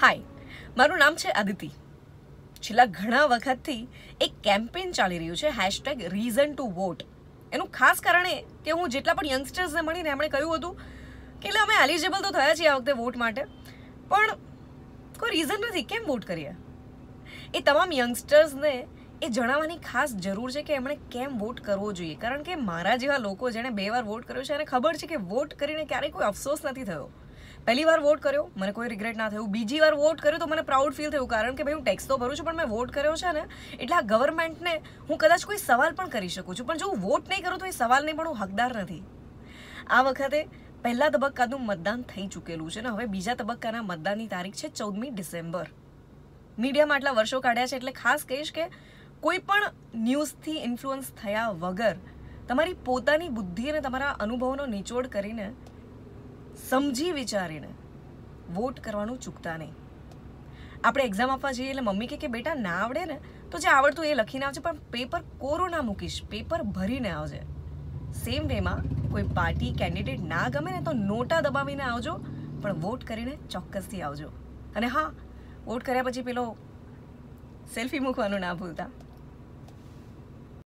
હાય મારું નામ છે અદિતિ છેલ્લા ઘણા વખતથી એક કેમ્પેન ચાલી રહ્યું છે હેશટેગ રીઝન ટુ વોટ એનું ખાસ કારણ એ કે હું જેટલા પણ યંગસ્ટર્સને મળીને એમણે કહ્યું હતું કે એટલે અમે એલિજિબલ તો થયા છીએ આ વખતે વોટ માટે, પણ કોઈ રીઝન નથી, કેમ વોટ કરીએ? એ તમામ યંગસ્ટર્સને એ જણાવવાની ખાસ જરૂર છે કે એમણે કેમ વોટ કરવો જોઈએ. કારણ કે મારા જેવા લોકો જેણે બે વાર વોટ કર્યો છે, એને ખબર છે કે વોટ કરીને ક્યારેય કોઈ અફસોસ નથી થયો. પહેલી વાર વોટ કર્યો, મને કોઈ રિગ્રેટ ના થયું. બીજી વાર વોટ કર્યો તો મને પ્રાઉડ ફીલ થયું, કારણ કે ભાઈ હું ટેક્સ તો ભરું છું, પણ મેં વોટ કર્યો છે ને, એટલે આ ગવર્મેન્ટને હું કદાચ કોઈ સવાલ પણ કરી શકું છું. પણ જો હું વોટ નહીં કરું તો એ સવાલને પણ હું હકદાર નથી. આ વખતે પહેલા તબક્કાનું મતદાન થઈ ચૂકેલું છે ને, હવે બીજા તબક્કાના મતદાનની તારીખ છે ચૌદમી ડિસેમ્બર. મીડિયામાં આટલા વર્ષો કાઢ્યા છે, એટલે ખાસ કહીશ કે કોઈ પણ ન્યૂઝથી ઇન્ફ્લુઅન્સ થયા વગર તમારી પોતાની બુદ્ધિ અને તમારા અનુભવનો નિચોડ કરીને સમજી વિચારીને વોટ કરવાનું ચૂકતા નહીં. આપણે એક્ઝામ આપવા જઈએ એટલે મમ્મી કહે કે, બેટા, ના આવડે ને, તો જે આવડતું એ લખીને આવજે, પણ પેપર કોરો ના મૂકીશ પેપર ભરીને આવજે. સેમ વેમાં કોઈ પાર્ટી કેન્ડિડેટ ના ગમે ને તો નોટા દબાવીને આવજો, પણ વોટ કરીને ચોક્કસથી આવજો. અને હા વોટ કર્યા પછી પેલો સેલ્ફી મૂકવાનું ના ભૂલતા.